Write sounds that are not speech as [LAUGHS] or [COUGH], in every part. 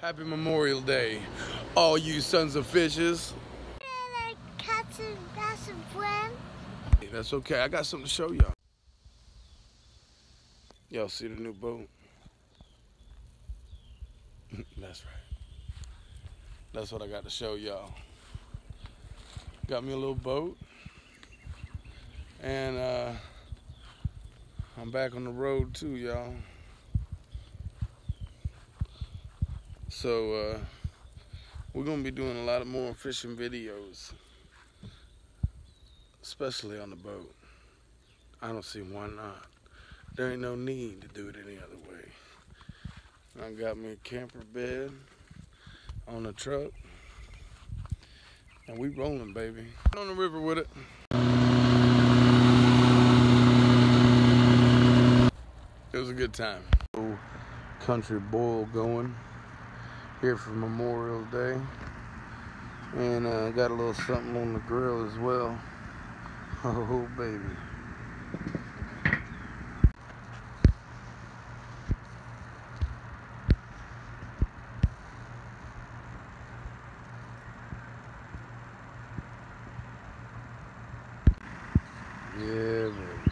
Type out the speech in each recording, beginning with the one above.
Happy Memorial Day, all you sons of fishes. like cats and friend. Hey, that's okay. I got something to show y'all. Y'all see the new boat? [LAUGHS] that's right. That's what I got to show y'all. Got me a little boat. And uh, I'm back on the road too, y'all. So uh, we're gonna be doing a lot of more fishing videos, especially on the boat. I don't see why not. There ain't no need to do it any other way. I got me a camper bed on the truck, and we rolling, baby. On the river with it. It was a good time. Country boil going here for Memorial Day. And uh, got a little something on the grill as well. [LAUGHS] Oh, baby. Yeah, baby.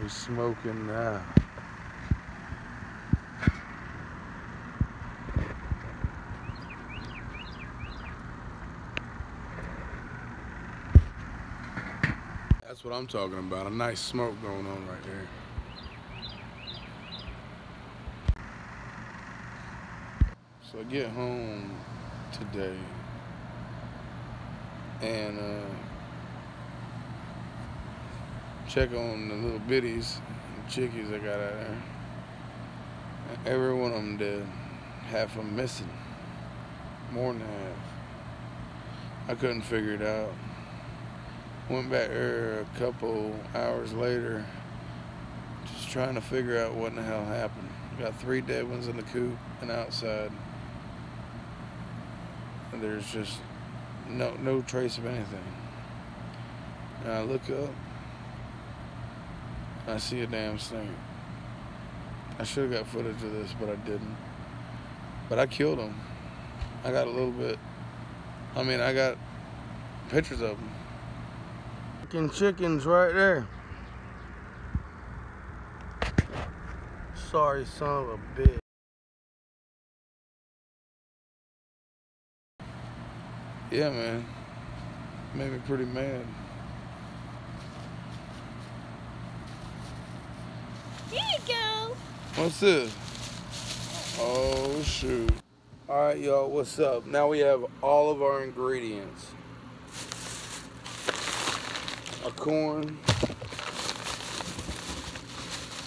We're smoking now. That's what I'm talking about. A nice smoke going on right there. So I get home today and uh, check on the little bitties and chickies I got out there. Every one of them dead. Half of them missing. More than half. I couldn't figure it out. Went back there a couple hours later, just trying to figure out what in the hell happened. Got three dead ones in the coop and outside. And there's just no no trace of anything. And I look up, I see a damn snake. I should have got footage of this, but I didn't. But I killed him. I got a little bit. I mean, I got pictures of them. Fucking chickens right there. Sorry, son of a bitch. Yeah, man. Made me pretty mad. Here you go. What's this? Oh, shoot. All right, y'all, what's up? Now we have all of our ingredients. Our corn,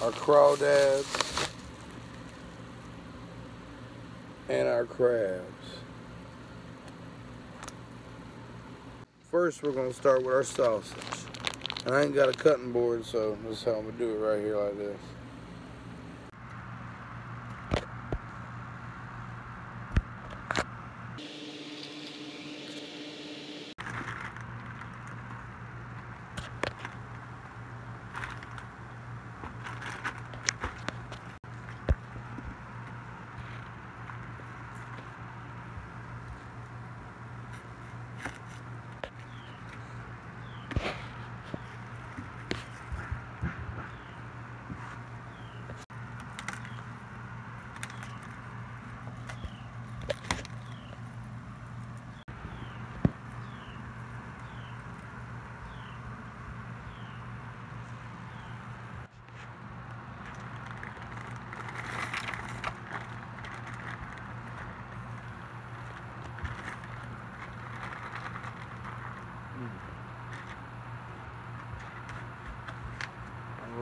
our crawdads, and our crabs. First, we're gonna start with our sausage. And I ain't got a cutting board, so this is how I'm gonna do it right here like this.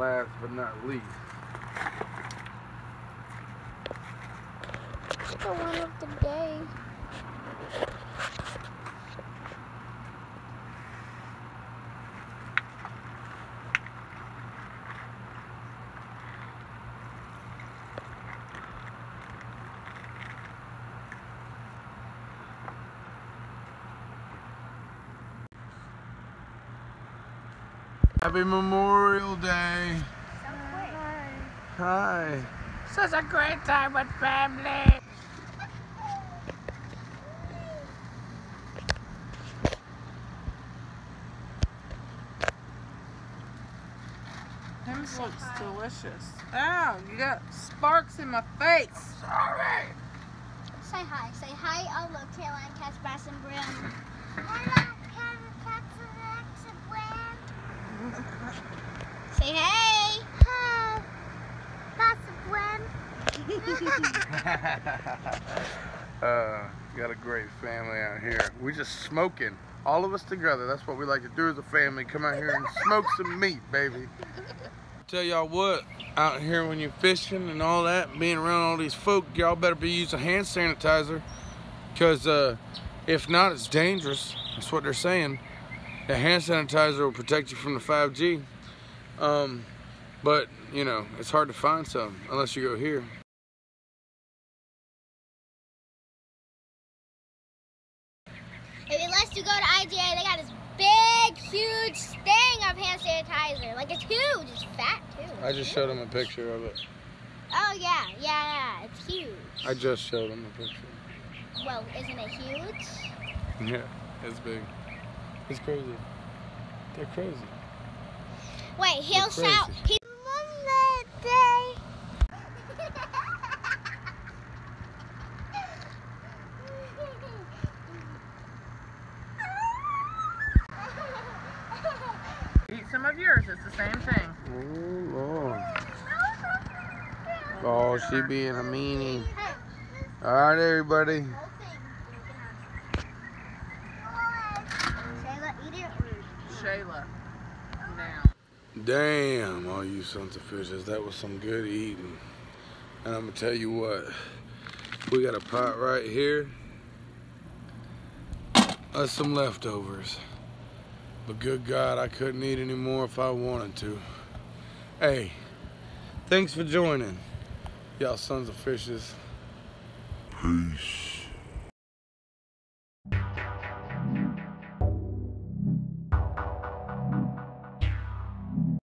Last but not least, The one of the day. Happy Memorial Day. Hi. Such a great time with family. This looks Hi. delicious. Ow, you got sparks in my face. I'm sorry. Say hi. Say hi. Oh, look, got a great family out here. We just smoking. All of us together. That's what we like to do as a family. Come out here and smoke some meat, baby. Tell y'all what, out here when you're fishing and all that, being around all these folk, y'all better be using hand sanitizer. Because uh, if not, it's dangerous. That's what they're saying. The hand sanitizer will protect you from the 5G. Um, but, you know, it's hard to find some unless you go here. Unless you go to IGA, they got this big, huge thing of hand sanitizer. Like it's huge. It's fat too. I just showed him a picture of it. Oh yeah, yeah, yeah. It's huge. I just showed him a picture. Well, isn't it huge? [LAUGHS] Yeah, it's big. It's crazy. They're crazy. Wait, he'll shout. crazy. He- Monday. Eat some of yours. It's the same thing. Oh, Lord. Oh, she being a meanie. All right, everybody. Shayla, eat it. Shayla. Now. Damn, all you sons of fishes. That was some good eating. And I'm going to tell you what. We got a pot right here. That's some leftovers. But good God, I couldn't eat any more if I wanted to. Hey, thanks for joining. Y'all sons of fishes. Peace.